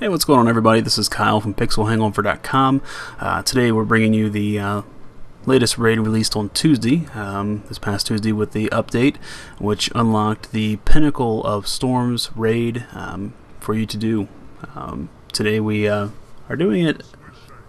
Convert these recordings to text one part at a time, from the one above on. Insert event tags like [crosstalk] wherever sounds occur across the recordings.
Hey, what's going on, everybody? This is Kyle from PixelHangover.com. Uh, today, we're bringing you the uh, latest raid released on Tuesday, um, this past Tuesday, with the update, which unlocked the Pinnacle of Storms raid um, for you to do. Um, today, we uh, are doing it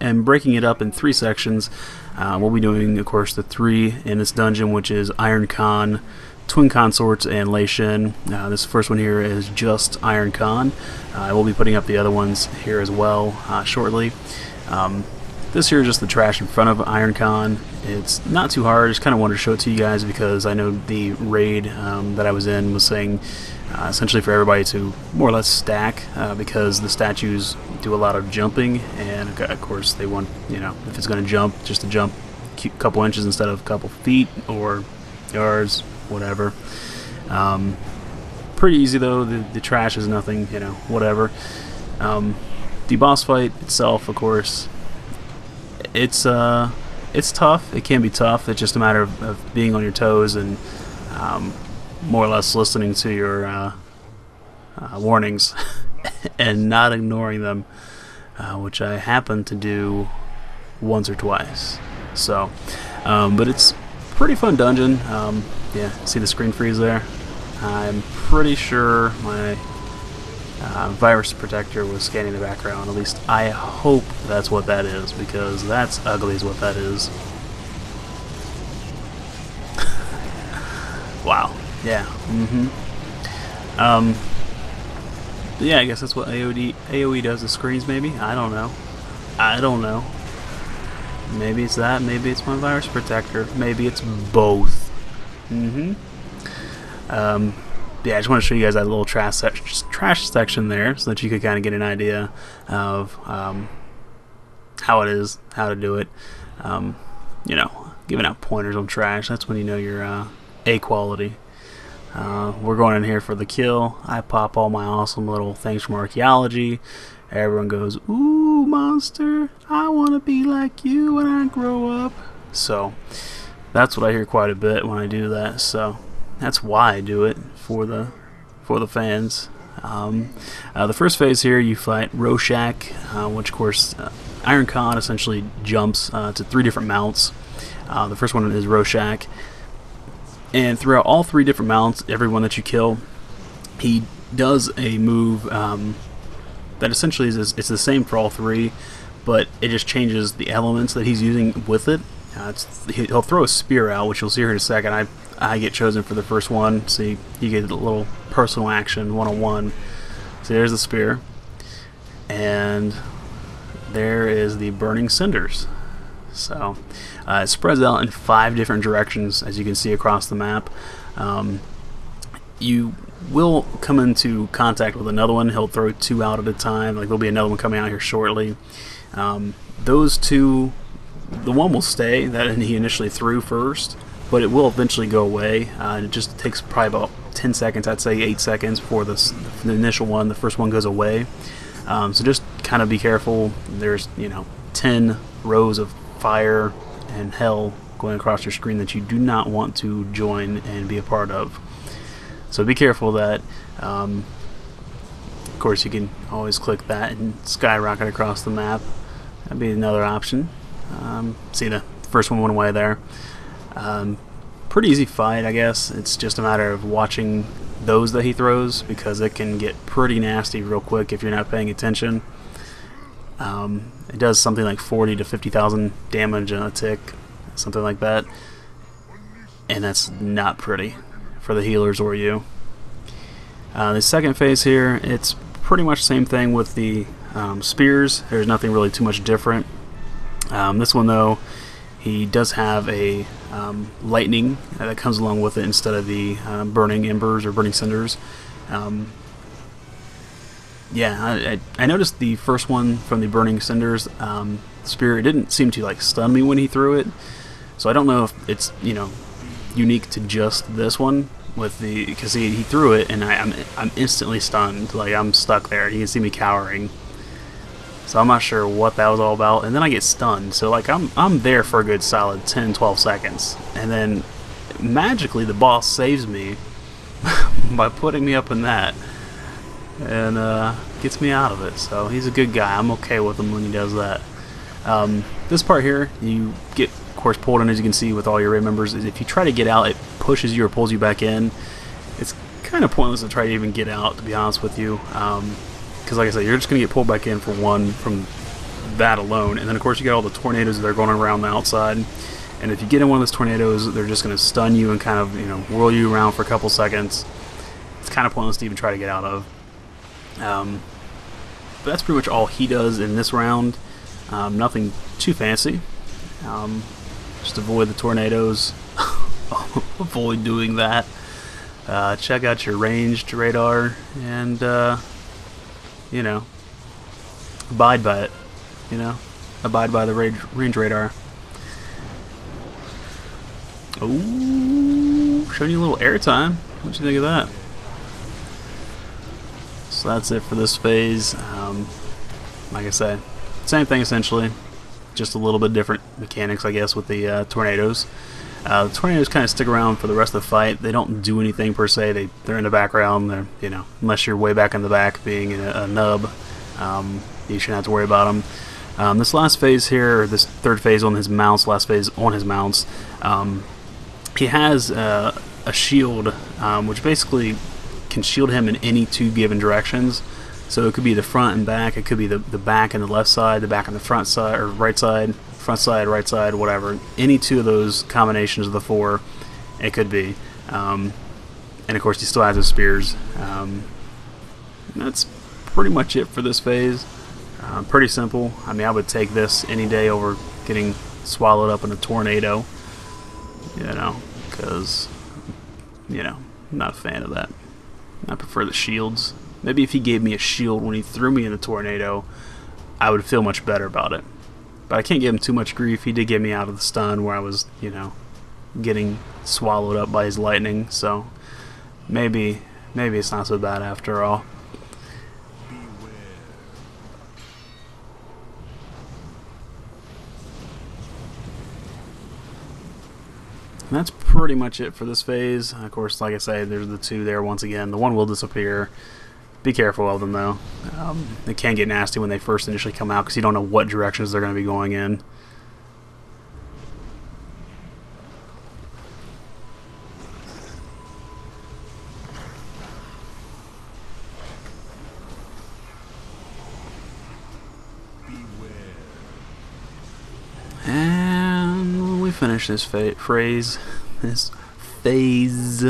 and breaking it up in three sections. Uh, we'll be doing, of course, the three in this dungeon, which is Iron Qon, Twin Consorts and Shen. Uh, this first one here is just Iron Qon. Uh, I will be putting up the other ones here as well uh, shortly. Um, this here is just the trash in front of Iron Qon. It's not too hard. I just kind of wanted to show it to you guys because I know the raid um, that I was in was saying uh, essentially for everybody to more or less stack uh, because the statues do a lot of jumping and of course they want you know if it's going to jump just to jump a couple inches instead of a couple feet or yards whatever. Um, pretty easy though. The, the trash is nothing, you know, whatever. Um, the boss fight itself, of course, it's uh, it's tough. It can be tough. It's just a matter of, of being on your toes and um, more or less listening to your uh, uh, warnings [laughs] and not ignoring them, uh, which I happen to do once or twice. So, um, but it's pretty fun dungeon. Um, yeah, see the screen freeze there? I'm pretty sure my uh, virus protector was scanning the background. At least I hope that's what that is, because that's ugly is what that is. [laughs] wow. Yeah. Mm-hmm. Um, yeah, I guess that's what AOD, AOE does to screens, maybe? I don't know. I don't know. Maybe it's that, maybe it's my virus protector, maybe it's both. Mm-hmm. Um, yeah, I just want to show you guys that little trash, se trash section there so that you could kind of get an idea of um, how it is, how to do it. Um, you know, giving out pointers on trash, that's when you know you're uh, A quality. Uh, we're going in here for the kill. I pop all my awesome little things from archaeology. Everyone goes, ooh, monster, I want to be like you when I grow up. So, that's what I hear quite a bit when I do that. So, that's why I do it, for the for the fans. Um, uh, the first phase here, you fight Ro'shak, uh, which, of course, uh, Iron Qon essentially jumps uh, to three different mounts. Uh, the first one is Ro'shak, And throughout all three different mounts, everyone that you kill, he does a move um, that essentially is it's the same for all three, but it just changes the elements that he's using with it. Uh, he'll throw a spear out, which you'll see here in a second. I I get chosen for the first one, so you, get a little personal action one-on-one. So there's the spear, and there is the burning cinders. So uh, it spreads out in five different directions, as you can see across the map. Um, you will come into contact with another one. He'll throw two out at a time. Like there'll be another one coming out here shortly. Um, those two, the one will stay that he initially threw first, but it will eventually go away. Uh, it just takes probably about 10 seconds, I'd say 8 seconds before this, the initial one, the first one goes away. Um, so just kind of be careful. There's, you know, 10 rows of fire and hell going across your screen that you do not want to join and be a part of. So be careful that. Um, of course, you can always click that and skyrocket across the map. That'd be another option. Um, see, the first one went away there. Um, pretty easy fight, I guess. It's just a matter of watching those that he throws because it can get pretty nasty real quick if you're not paying attention. Um, it does something like 40 to 50,000 damage on a tick, something like that. And that's not pretty for the healers or you. Uh, the second phase here, it's pretty much the same thing with the um, spears. There's nothing really too much different. Um, this one though, he does have a um, lightning that comes along with it instead of the uh, burning embers or burning cinders. Um, yeah, I, I, noticed the first one from the burning cinders um, spear. It didn't seem to like stun me when he threw it, so I don't know if it's you know unique to just this one with the because he, he threw it and I, am I'm, I'm instantly stunned like I'm stuck there you can see me cowering so I'm not sure what that was all about and then I get stunned so like I'm I'm there for a good solid 10 12 seconds and then magically the boss saves me [laughs] by putting me up in that and uh, gets me out of it. So he's a good guy. I'm okay with him when he does that. Um, this part here, you get, course, pulled in as you can see with all your raid members. Is if you try to get out, it pushes you or pulls you back in. It's kind of pointless to try to even get out, to be honest with you. Um, because like I said, you're just going to get pulled back in for one from that alone. And then of course you got all the tornadoes that are going around the outside. And if you get in one of those tornadoes, they're just going to stun you and kind of, you know, whirl you around for a couple seconds. It's kind of pointless to even try to get out of. Um, but that's pretty much all he does in this round. Um, nothing too fancy. Um, just avoid the tornadoes. [laughs] avoid doing that. Uh, check out your ranged radar and uh, you know, abide by it. You know, abide by the range, range radar. Oh, showing you a little airtime. What you think of that? So that's it for this phase. Um, like I said, same thing essentially, just a little bit different mechanics, I guess, with the uh, tornadoes. Uh, the tornadoes kind of stick around for the rest of the fight. They don't do anything per se. They they're in the background. They're you know unless you're way back in the back, being a, a nub, um, you shouldn't have to worry about them. Um, this last phase here, this third phase on his mounts, last phase on his mounts, um, he has uh, a shield, um, which basically can shield him in any two given directions. So it could be the front and back. It could be the, the back and the left side, the back and the front side, or right side front side, right side, whatever. Any two of those combinations of the four, it could be. Um, and of course, he still has his spears. Um, that's pretty much it for this phase. Uh, pretty simple. I mean, I would take this any day over getting swallowed up in a tornado. You know, because, you know, I'm not a fan of that. I prefer the shields. Maybe if he gave me a shield when he threw me in a tornado, I would feel much better about it. But I can't give him too much grief. He did get me out of the stun where I was, you know, getting swallowed up by his lightning. So maybe, maybe it's not so bad after all. And that's pretty much it for this phase. Of course, like I say, there's the two there once again. The one will disappear. Be careful of them though. Um, they can get nasty when they first initially come out because you don't know what directions they're going to be going in. And we finish this phrase, this phase.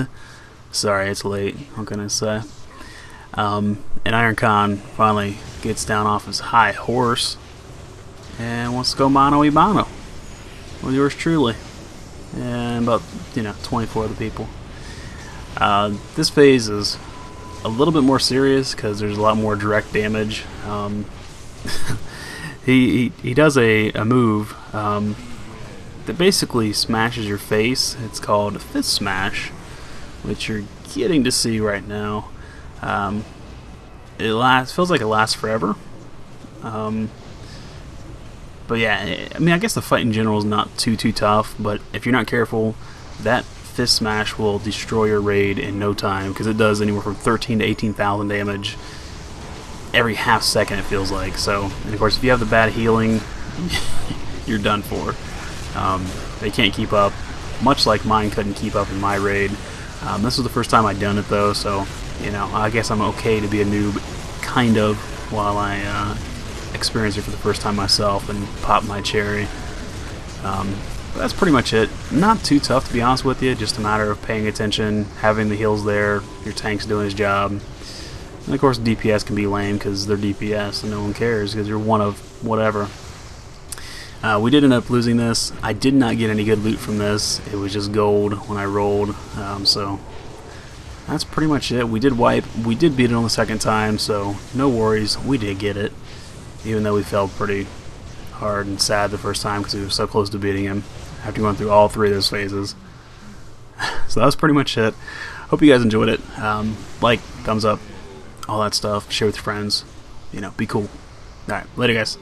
Sorry, it's late. What can I say? Um, and Iron Qon finally gets down off his high horse and wants to go mano y mano with yours truly and about you know 24 other people. Uh, this phase is a little bit more serious because there's a lot more direct damage. Um, [laughs] he, he, he does a, a move um, that basically smashes your face. It's called Fist Smash, which you're getting to see right now. Um, it lasts feels like it lasts forever. Um, but yeah, I mean, I guess the fight in general is not too too tough. But if you're not careful, that fist smash will destroy your raid in no time because it does anywhere from 13 to 18,000 damage every half second. It feels like so. And of course, if you have the bad healing, [laughs] you're done for. Um, they can't keep up, much like mine couldn't keep up in my raid. Um, this was the first time I'd done it though, so you know, I guess I'm okay to be a noob, kind of, while I uh, experience it for the first time myself and pop my cherry. Um, that's pretty much it. Not too tough to be honest with you, just a matter of paying attention, having the heals there, your tank's doing his job. And of course DPS can be lame because they're DPS and no one cares because you're one of whatever. Uh, we did end up losing this. I did not get any good loot from this. It was just gold when I rolled, um, so that's pretty much it. We did wipe. We did beat it on the second time, so no worries. We did get it, even though we felt pretty hard and sad the first time because we were so close to beating him after going through all three of those phases. [laughs] so that was pretty much it. Hope you guys enjoyed it. Um, like, thumbs up, all that stuff. Share with your friends. You know, be cool. Alright, later guys.